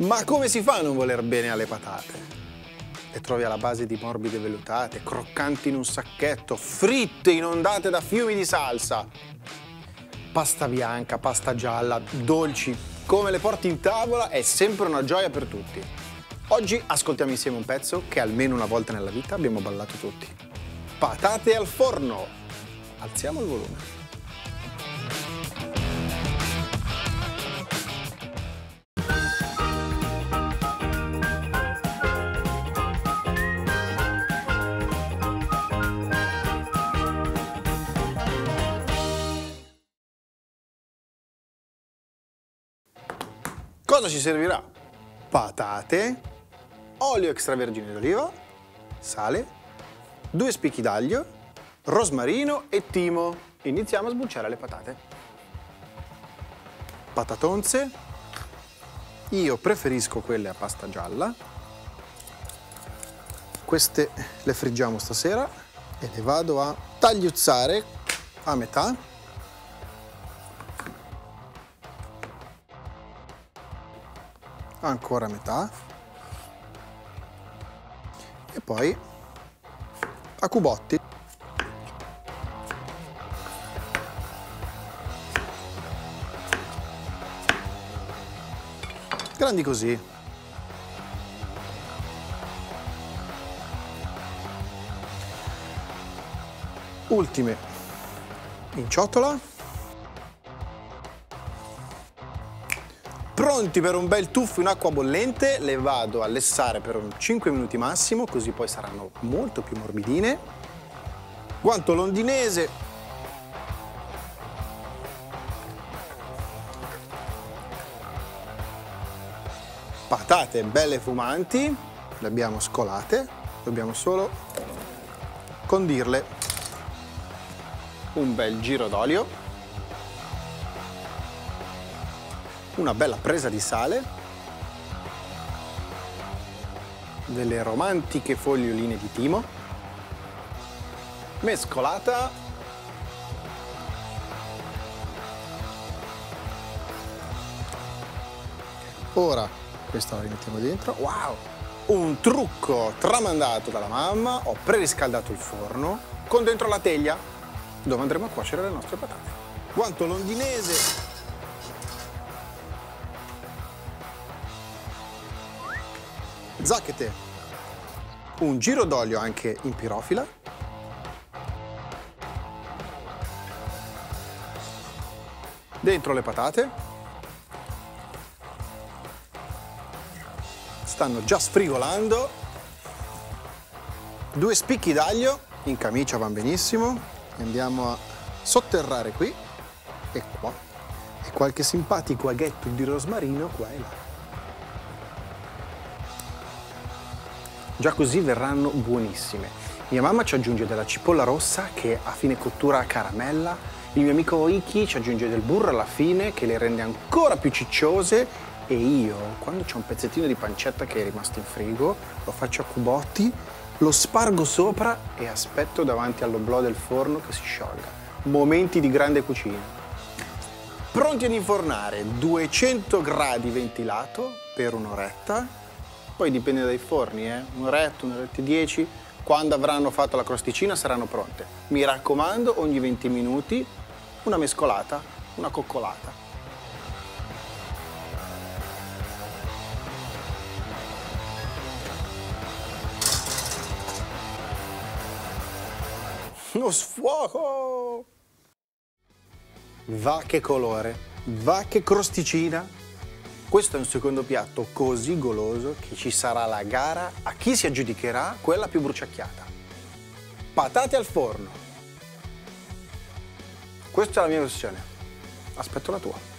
Ma come si fa a non voler bene alle patate? Le trovi alla base di morbide vellutate, croccanti in un sacchetto, fritte inondate da fiumi di salsa. Pasta bianca, pasta gialla, dolci, come le porti in tavola è sempre una gioia per tutti. Oggi ascoltiamo insieme un pezzo che almeno una volta nella vita abbiamo ballato tutti. Patate al forno! Alziamo il volume. Cosa ci servirà? Patate, olio extravergine d'oliva, sale, due spicchi d'aglio, rosmarino e timo. Iniziamo a sbucciare le patate. Patatonze. Io preferisco quelle a pasta gialla. Queste le friggiamo stasera e le vado a tagliuzzare a metà ancora metà. E poi a cubotti. Grandi così. Ultime. In ciotola Pronti per un bel tuffo in acqua bollente, le vado a lessare per 5 minuti massimo, così poi saranno molto più morbidine. Guanto londinese. Patate belle fumanti, le abbiamo scolate, dobbiamo solo condirle. Un bel giro d'olio. Una bella presa di sale, delle romantiche foglioline di timo, mescolata Ora questa la rimettiamo dentro. Wow! Un trucco tramandato dalla mamma. Ho preriscaldato il forno con dentro la teglia dove andremo a cuocere le nostre patate. Guanto londinese zacchete, un giro d'olio anche in pirofila, dentro le patate, stanno già sfrigolando, due spicchi d'aglio, in camicia van benissimo, andiamo a sotterrare qui. E qua, e qualche simpatico aghetto di rosmarino qua e là. Già così verranno buonissime. Mia mamma ci aggiunge della cipolla rossa che a fine cottura caramella. Il mio amico Iki ci aggiunge del burro alla fine che le rende ancora più cicciose e io, quando c'è un pezzettino di pancetta che è rimasto in frigo, lo faccio a cubotti, lo spargo sopra e aspetto davanti all'oblò del forno che si sciolga. Momenti di grande cucina. Pronti ad infornare 200 gradi ventilato per un'oretta poi dipende dai forni, eh? un'oretta, un'oretta e dieci, quando avranno fatto la crosticina saranno pronte. Mi raccomando, ogni 20 minuti una mescolata, una coccolata. Lo sfuoco! Va che colore, va che crosticina, questo è un secondo piatto così goloso che ci sarà la gara a chi si aggiudicherà quella più bruciacchiata. Patate al forno. Questa è la mia versione. Aspetto la tua.